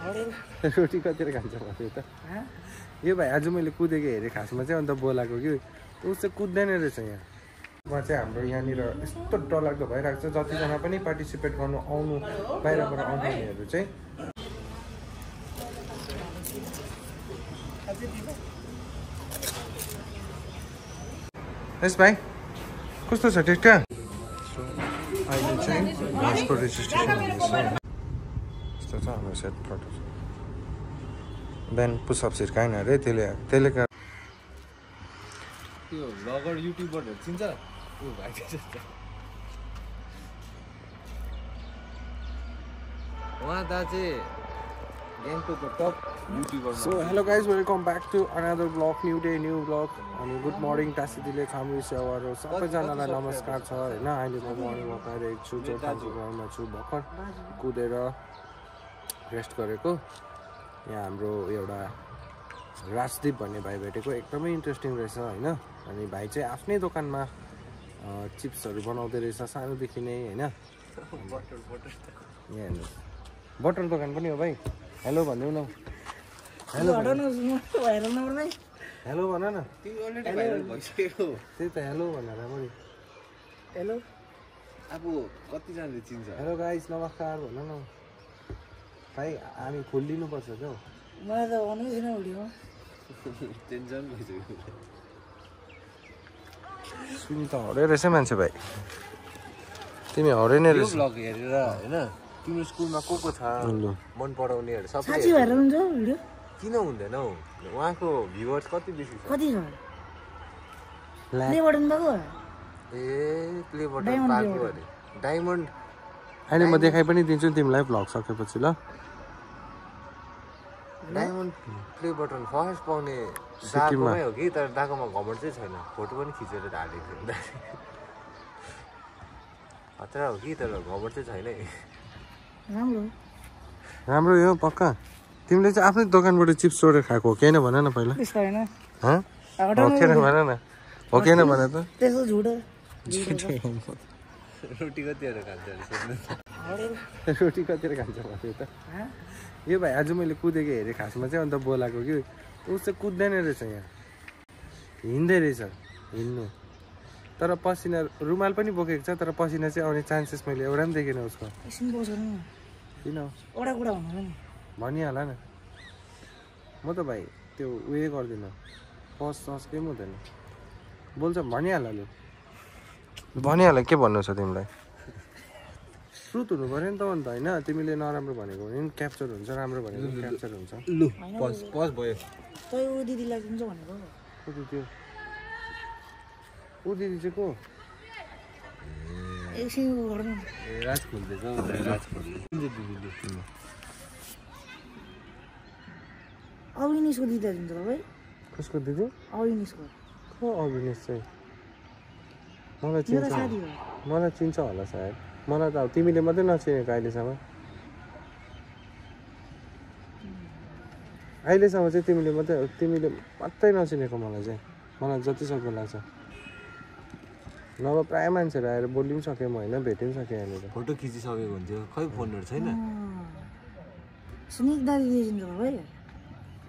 रोटी कतिर खान्छ भन्यो त? यो भाइ आज मैले कुदेको हेरेँ खासमा चाहिँ अन्त बोलाएको कि? ऊ चाहिँ कुद्दैन रहेछ यहाँ। उहाँ चाहिँ हाम्रो यहाँनिर यस्तो डरलाग्दो भइरहेको छ जतिजना पनि पार्टिसिपेट गर्नु आउनु बाहिरबाट आउनेहरू चाहिँ। यस भाइ कस्तो छ ठिकठाक अहिले चाहिँ रेजिस्ट्रेसन हुँदैछ। छ हाम्रो सेट फोटो छ। बिहान पुसअप हिर्काएन अरे त्यसले त्यसले गर्दा त्यो भ्लगर युट्युबरहरू चिन्छ? ऊ भाइ उहाँ दा चाहिँ गान्तोकको top YouTuber so hello guys welcome back to another vlog new day new vlog अनि गुड मर्निङ टासी दिले खामु सेवाहरू सबैजनालाई नमस्कार छ होइन? अहिले म मर्निङ वक आइरहेको छु जोरपानको गाउँमा छु भर्खर कुदेर रेस्ट गरेको। यहाँ हाम्रो एउटा राजदीप भन्ने भाइ भेटेको एकदमै इन्ट्रेस्टिङ रहेछ होइन? अनि भाइ चाहिँ आफ्नै दोकानमा चिप्सहरू बनाउँदै रहेछ सानोदेखि नै होइन? यहाँ हेर्नुहोस् बटर दोकान पनि हो भाइ। हेलो भनिदेऊ न। हेलो हेलो भन न। त्यही त हेलो भनेर पनि हेलो अब कतिजनाले चिन्छ? हेलो गाइस नमस्कार भन न। भाइ हामी खोलिदिनुपर्छ क्या हौ? मलाई त भन्नु छैन भिडियोमा टेन्सन भइसक्यो। सुनि त हरे रहेछ मान्छे भाइ। तिमी हरे नै रहेछ। भ्लग हेरेर होइन? तिम्रो स्कुलमा को को छ। मन पराउनेहरू सबै साँच्ची भएर हुन्छ भिडियो। किन हुँदैन हौ? उहाँको भ्युवर्स कति बेसी छ? कति छ? ला प्ले बटन भएको ए प्ले बटन पाएको अरे। डायमन्ड अहिले म देखाइ पनि दिन्छु तिमीलाई भ्लग सकेपछि ल। डायमन्ड प्ले बटन फर्स्ट पाउने सिक्किममा। दाकोमै हो कि? तर दाकोमा घमट चाहिँ छैन। फोटो पनि खिचेर हालेको थियो खतरा हो कि? तर घमट चाहिँ छैन है। राम्रो। राम्रो यो पक्का? तिमीले चाहिँ आफ्नै दोकानबाट चिप्स चोरेर खाएको हो। कि होइन भन न पहिला। हँ? भन न। हो कि होइन भन त? रोटी कतिहरू खान्छ अरे रोटी कतिर खान्छ भन्यो त। यो भाइ आज मैले कुदेको हेरेँ खासमा चाहिँ अन्त बोलाएको कि। ऊ चाहिँ कुद्दैन रहेछ यहाँ। हिँड्दै रहेछ हिँड्नु। तर पसिना रुमाल पनि बोकेको छ तर पसिना चाहिँ आउने चान्सेस मैले एउटा पनि देखेन उसको। किन? एउटा कुरा भनिहाल न। म त भाइ त्यो उयो गर्दिनँ। पस सस केही पनि हुँदैन। बोल्छ भनिहाल लु भनिहाल के भन्नु छ तिमीलाई? श्रुत हुनु पऱ्यो नि त अन्त होइन तिमीले नराम्रो भनेको भने पनि क्याप्चर हुन्छ राम्रो भनेको क्याप्चर हुन्छ। लु पस पस भयो। तै ऊ दिदीलाई दिन्छ भनेको। को त्यो। ऊ दिदी चाहिँ को? एकछिन गर्नु। ए राज खोल्दैछ राज खोल्दै दिदीले अविनिसको दिदी दिन्छ भाइ। कसको दिदी? अविनिसको को अभिनेश चाहिँ? मलाई चिन्छ। मलाई चिन्छ होला सायद। मलाई त अब तिमीले मात्रै नचिनेको अहिलेसम्म। अहिलेसम्म चाहिँ तिमीले मात्रै तिमीले मात्रै नचिनेको मलाई चाहिँ। मलाई जति सक्दो लाग्छ। नभए प्रायः मान्छेहरू आएर बोलि पनि सकेँ म होइन? भेटि पनि सकेँ यहाँनिर। फोटो खिचिसकेको हुन्थ्यो। खै फोनहरू छैन?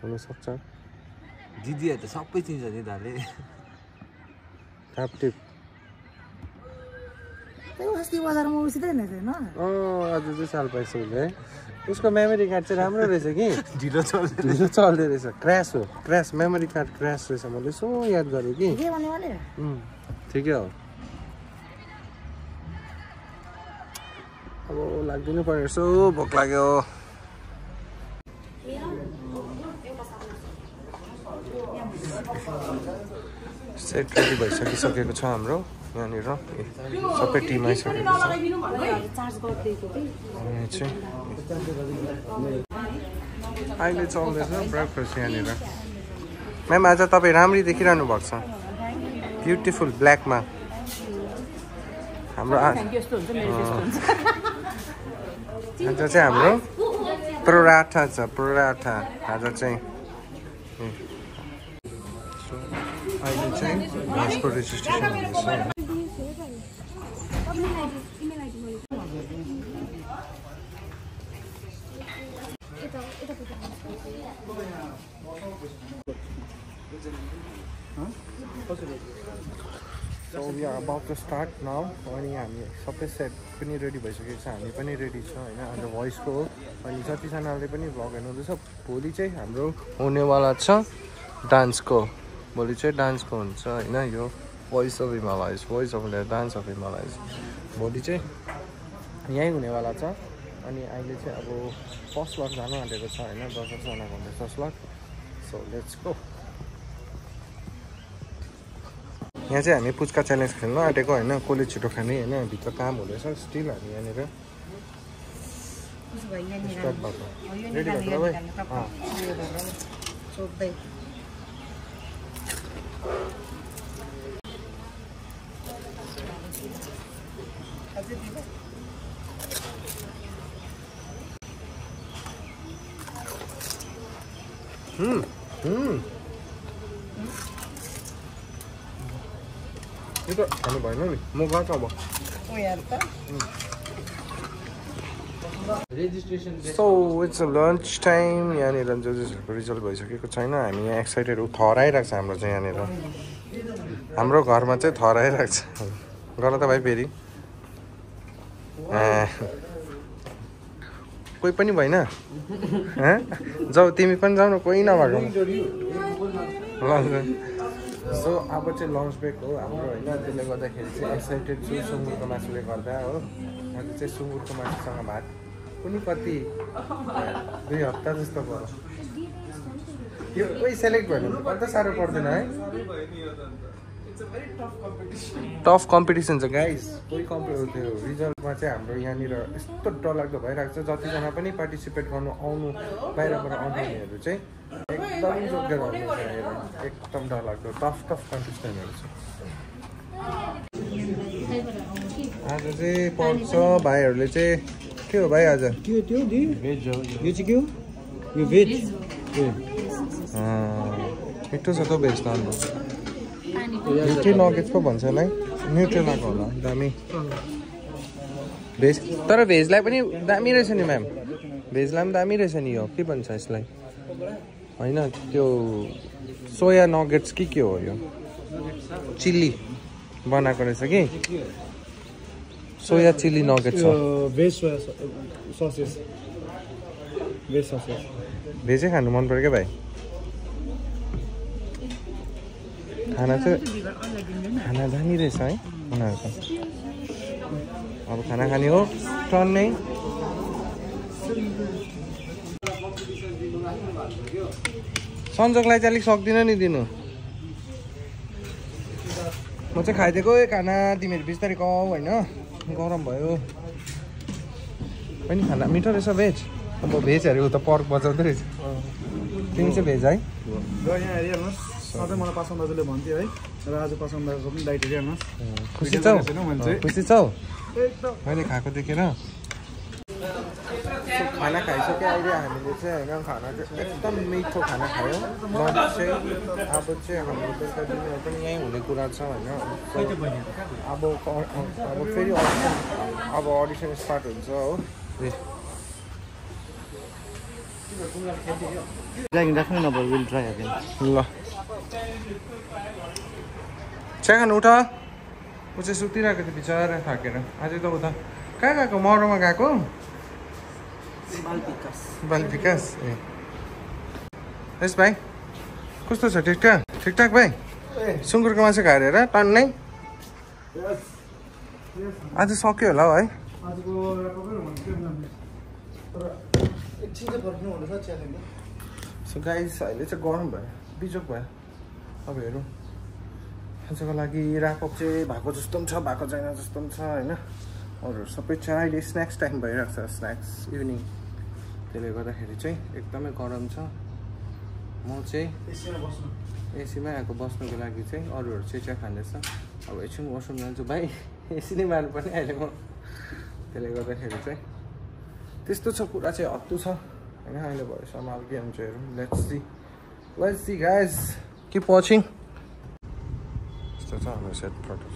हुनसक्छ। दिदीहरू त सबै चिन्छ नि दाले त्यही अस्ति बजारमा उसित हिँडेको थिएन अँ आज चाहिँ साल उसले है उसको मेमोरी कार्ड चाहिँ राम्रो रहेछ कि? ढिलो ढिलो चल्दो रहेछ। क्रास हो। क्रास मेमोरी कार्ड क्रास रहेछ। मैले यसो याद गरेँ कि। ठिकै हो। अब लाग्दिनु पर्यो यसो भोक लाग्यो। सेट रेडी भइसकिसकेको छ हाम्रो। यहाँनिर। सबै टिम आइसकेको छ। अहिले चल्दैछ ब्रेकफास्ट यहाँनिर। म्याम आज तपाईँ राम्ररी देखिरहनु भएको छ। ब्युटिफुल ब्ल्याकमा हाम्रो आज चाहिँ हाम्रो परोराठा छ परोराठा। आज चाहिँ अहिले चाहिँ रेजिस्ट्रेसन हुँदैछ यता यता So we are about to start now. अनि हामी सबै सेट पनि रेडी भइसकेको छ. हामी पनि रेडी छ होइन? अन्त भोइसको हो अनि जतिजनाले पनि भ्लग हेर्नुहुँदैछ भोलि चाहिँ हाम्रो हुनेवाला छ डान्सको भोलि चाहिँ डान्सको हुन्छ होइन? यो voice of Himalayas voice of dance of Himalayas भोलि चाहिँ यहीँ हुनेवाला छ। अनि अहिले चाहिँ अब फर्स्ट लक जानु आँटेको छ होइन दस दसजनाको हुँदैछ first look. So let's go यहाँ चाहिँ हामी पुच्का च्यालेन्ज खेल्न आँटेको होइन कसले छिटो खाने होइन भित्र काम हुँदैछ स्टिल हामी यहाँनिर स्टार्ट भएको रेडी भएको यो भाइ निकाल्नु, अँ टक्क उयो गरेर सोध्दै अझै दिनु? हुँ, हुँ। खानु भएन नि म गएको अब सो इट्स लन्च टाइम यहाँनिर जजेसहरूको रिजल्ट भइसकेको छैन हामी यहाँ एक्साइटेड थराइरहेको छ हाम्रो चाहिँ यहाँनिर हाम्रो घरमा चाहिँ थराइरहेको छ गर त भाइ फेरि कोही पनि भएन? जाऊ तिमी पनि जाऊ न कोही नभएको सो अब चाहिँ लन्च ब्रेक हो हाम्रो होइन। त्यसले गर्दाखेरि चाहिँ एक्साइटेड छु सुँगुरको मासुले गर्दा हो। आज चाहिँ सुँगुरको मासुसँग भात कुनै कति दुई हप्ता जस्तो भयो। यो कोही सेलेक्ट भयो भने कति साह्रो पर्दैन है। टफ कम्पिटिसन छ गाइस कोही कम्पि त्यो रिजल्टमा चाहिँ हाम्रो यहाँनिर यस्तो डरलाग्दो भइरहेको छ जतिजना पनि पार्टिसिपेट गर्नु आउनु बाहिरबाट आउनेहरू चाहिँ एकदम योग्य गर्नु एकदम डरलाग्दो टफ टफ कन्टेस्टेन्टहरू छ। आज चाहिँ पर्छ भाइहरूले चाहिँ के हो भाइ आज? के हो त्यो दि भेज हो। यो। यो चाहिँ के हो? यो भेज ए। मिठो छ त भेज त अन्त। न्युट्री नगेट्स पो भन्छ यसलाई न्युट्रेलाको होला दामी। भेज तर भेजलाई पनि दामी रहेछ नि म्याम भेजलाई पनि दामी रहेछ नि यो। के भन्छ यसलाई? होइन त्यो सोया नगेट्स कि के हो यो? चिल्ली बनाएको रहेछ कि? सोया चिल्ली नगेट्स हो। Veg soya sausages veg sausages भेजै खानु मन पऱ्यो क्या भाइ। खाना चाहिँ खाना दामी रहेछ है। उनीहरूको। अब खाना खाने हो। टर्न नै। सन्जोगलाई चाहिँ अलिक सक्दिनँ नि दिनु। म चाहिँ खाइदिएको है खाना। तिमीहरू बिस्तारै खाऊ होइन। गरम भयो। पनि खाना। मिठो रहेछ भेज। अब भेजहरू त पर्क बजाउँदै रहेछ। तिमी चाहिँ भेज है? सधैँ मलाई पासङ दाजुले भन्थ्यो है र आज पासङ दाजुको पनि डाइट हेरिहाल्नुहोस् खुसी छौ? छैन मैले चाहिँ। खुसी छौ? एकदम। मैले खाएको देखेर। खाना खाइसक्यो अहिले हामीले चाहिँ होइन? खाना चाहिँ एकदम मिठो खाना खायो। लन्च चाहिँ अब चाहिँ हाम्रो डिनर पनि यहीँ हुने कुरा छ होइन? अब अब फेरि अडिसन अब अडिसन स्टार्ट हुन्छ हो। ल। चिया खानु उठ। ऊ चाहिँ सुतिरहेको थियो बिचरा थाकेर। अझै त उता कहाँ गएको? मरोमा गएको? बाल विकास ए। यस भाइ। कस्तो छ? ठिकठाक ठिकठाक भाइ? सुँगुरको मासु खाएर हेर टन्नै आज सक्यो होला हौ एकछिन चाहिँ फर्किनु हुँदैछ च्यालेन्ज सो गाइस अहिले चाहिँ गरम भयो बिजोक भयो। अब हेरौँ। आजको लागि रापप चाहिँ भएको जस्तो पनि छ भएको छैन जस्तो पनि छ होइन? अरू सबै छ। अहिले स्न्याक्स टाइम भइरहेको छ स्न्याक्स इभिनिङ त्यसले गर्दाखेरि चाहिँ एकदमै गरम छ। म चाहिँ एसीमा आएको बस्नुको लागि चाहिँ अरूहरू चाहिँ चिया खाँदैछ। अब एकछिन वासरुम जान्छु। भाइ एसी नै मार्नुपर्ने अहिले म। त्यसले गर्दाखेरि चाहिँ त्यस्तो छ कुरा चाहिँ हत्तु छ। होइन अहिले भयो सम्हाल के हुन्छ हेरौँ let's see let's see guys keep watching यस्तो छ हाम्रो सेट फोटो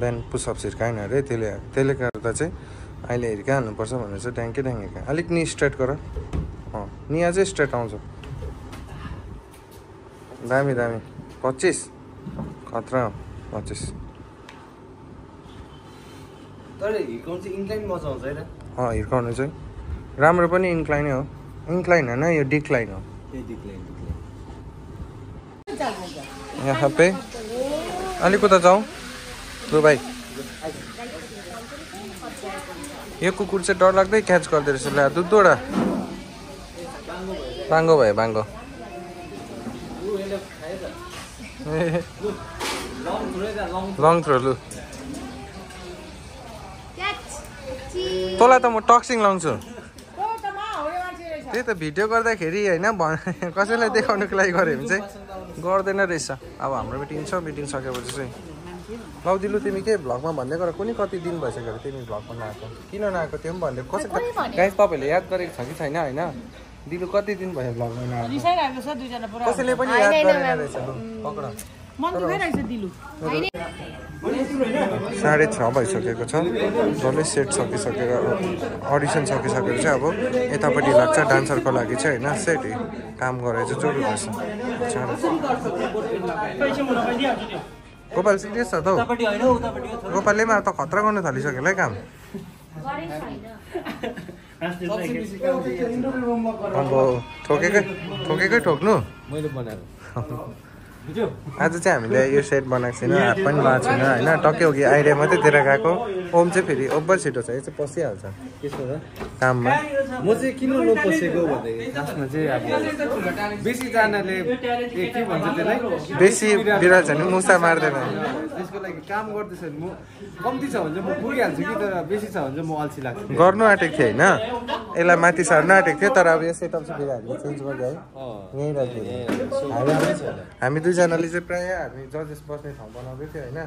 बिहान पुसअप हिर्काएन अरे त्यसले त्यसले गर्दा चाहिँ अहिले हिर्काइहाल्नुपर्छ भनेर चाहिँ ड्याङ्कै ड्याङ्गेका अलिक नि स्ट्रेट गर। निया चाहिँ स्ट्रेट आउँछ। दामी दामी। पच्चिस। खतरा हो, पच्चिस। तर हिर्काउनु चाहिँ इन्क्लाइन मजा आउँछ होइन अँ हिर्काउनु चाहिँ। राम्रो पनि इन्क्लाइनै हो। इन्क्लाइन होइन यो डिक्लाइन हो। यहाँ पे अलिक उता जाउँ। लु भाइ। यो कुकुर चाहिँ डर लाग्दै क्याच गर्दो रहेछ। ल्या दुध दुईवटा बाङ्गो भयो बाङ्गो लङ थ्रो लु। तँलाई त म टक्सिङ लाउँछु। त्यही त भिडियो गर्दाखेरि होइन भन् कसैलाई देखाउनुको लागि गऱ्यो भने चाहिँ गर्दैन रहेछ। अब हाम्रो मिटिङ छ मिटिङ सकेपछि चाहिँ। लौ दिलु तिमी के भ्लगमा भन्दै गर कुनै कति दिन भइसक्यो अरे तिमी भ्लगमा नआएको? किन नआएको? त्यो पनि भन्दै कसै गाइस तपाईँहरूले याद गरेको छ कि छैन होइन? दिलु कति दिन भयो भ्लगमा नआएको? कसैले पनि याद गरेन रहेछ लु पक्र। साढे छ भइसकेको छ। जसले सेट सकिसकेर अडिसन सकिसकेर चाहिँ अब यतापट्टि लाग्छ डान्सरको लागि चाहिँ होइन? सेट काम गरेर चाहिँ जोडी भएछ गोपाल सिरियस छ त हौ। गोपालले पनि अब त खतरा गर्नु थालिसक्यो होला है काम। अब ठोकेकै ठोकेकै ठोक्नु? मैले बनाएर आज चाहिँ हामीले यो सेट बनाएको छैन हात पनि लगाएको छैन होइन? टक्कै हो कि? आइडिया मात्रै दिएर गएको। ओम चाहिँ फेरि ओभर छिटो छ यो चाहिँ पसिहाल्छ। काममा। म चाहिँ किन नपसेको भन्दाखेरि खासमा चाहिँ अब बेसीजनाले के भन्छ त्यसलाई? बेसी बिराल छ भने मुसा मार्दैन। त्यसको लागि काम गर्दैछ भने म कम्ती छ भने चाहिँ म पुगिहाल्छु कि? तर बेसी छ भने चाहिँ म अल्छी लाग्छ। गर्नु आँटेको थियो होइन? यसलाई माथि सर्नु आँटेको थियो तर अब यो सेटअप चाहिँ फेरि हामीले चेन्ज गरिदियो है। यहीँ राख्यो हामी हामी दुईजनाले चाहिँ प्रायः हामी जजेस बस्ने ठाउँ बनाउँदै थियो होइन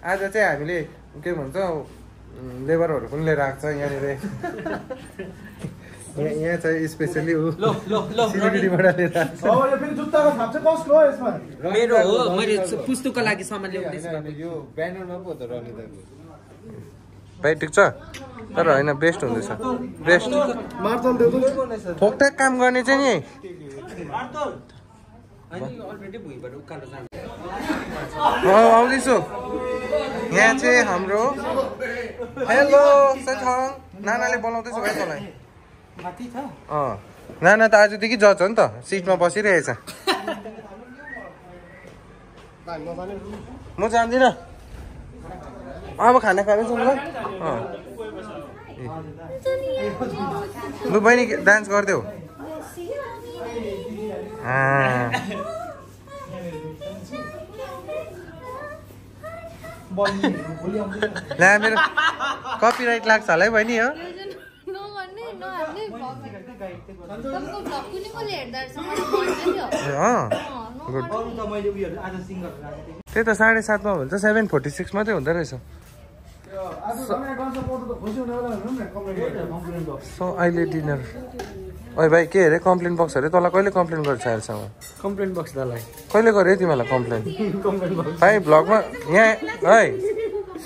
आज चाहिँ हामीले के भन्छ लेबरहरू पनि लिएर आएको छ यहाँनिर। यहाँ चाहिँ स्पेसली ऊ सिलगढीबाट लिएर मेरो हो मैले पुस्तकको लागि सामान ल्याउँदैछु। यो ब्यानरमा पो त रहने त भाइ ठिक छ? तर होइन बेस्ट हुँदैछ। बेस्ट ठोकठाक काम गर्ने चाहिँ नि। आउँदैछु। यहाँ चाहिँ हाम्रो हेलो सथङ नानाले बोलाउँदैछु भाइ छ अँ। नाना त आजदेखि जज हो नि त। सिटमा बसिरहेछ। म जान्दिनँ। अब खाना खाँदै जाउँ ल। लु बहिनी डान्स गरिदेऊ। ला मेरो कपिराइट लाग्छ होला है बहिनी हो। त त्यही त साढे सातमा भन्छ सेभेन फोर्टी सिक्स मात्रै हुँदो रहेछ। सो अहिले डिनर ओइ भाइ के अरे कम्प्लेन बक्स अरे तँलाई कहिले कम्प्लेन गर्छ अहिलेसम्म कम्प्लेन बक्स दालाई कहिले है तिमीलाई कम्प्लेन भाइ भ्लगमा यहाँ है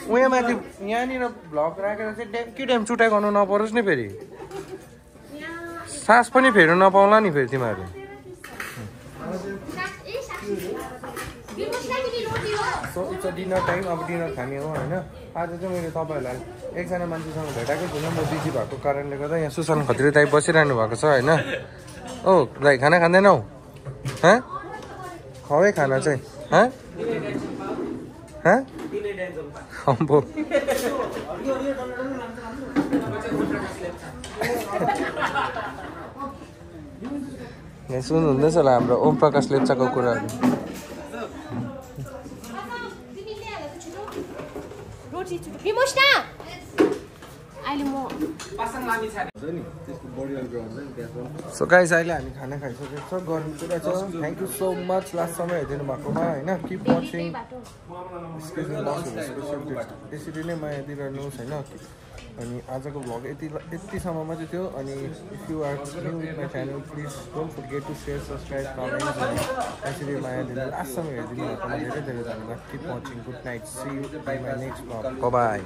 उहाँ माथि यहाँनिर भ्लग राखेर चाहिँ ड्याम कि ड्याम चुटाइ गर्नु नपरोस् नि फेरि सास पनि फेर्नु नपाउला नि फेरि तिमीहरू। So it's a dinner time अब डिनर खाने हो होइन आज चाहिँ मैले तपाईँहरूलाई एकजना मान्छेसँग भेटाएको छुइनँ म बिजी भएको कारणले गर्दा यहाँ सुशान्त खत्री दाई बसिरहनु भएको छ होइन? ओ दाई खाना खाँदैनौ? हँ? खुवाइ खाना चाहिँ हँ? हँ? अम्बो यहाँ सुन्नुहुँदैछ होला हाम्रो ओम प्रकाश लेप्चाको कुराहरू। न अहिले म सो गाइस अहिले हामी खाना खाइसकेको छ गर्मी पुरा छ। थ्याङ्क यू सो मच लास्टसम्म हेरिदिनु भएकोमा होइन? किप वाचिङ यसरी नै माया दिइरहनुहोस् होइन? अनि आजको भ्लग यति यतिसम्म मात्रै थियो। अनि if you are new my channel please don't forget to share subscribe comment यसरी माया दिनु लास्टसम्म हेरिदिनु भएकोमा धेरै धेरै धन्यवाद keep watching good night see you bye my next vlog bye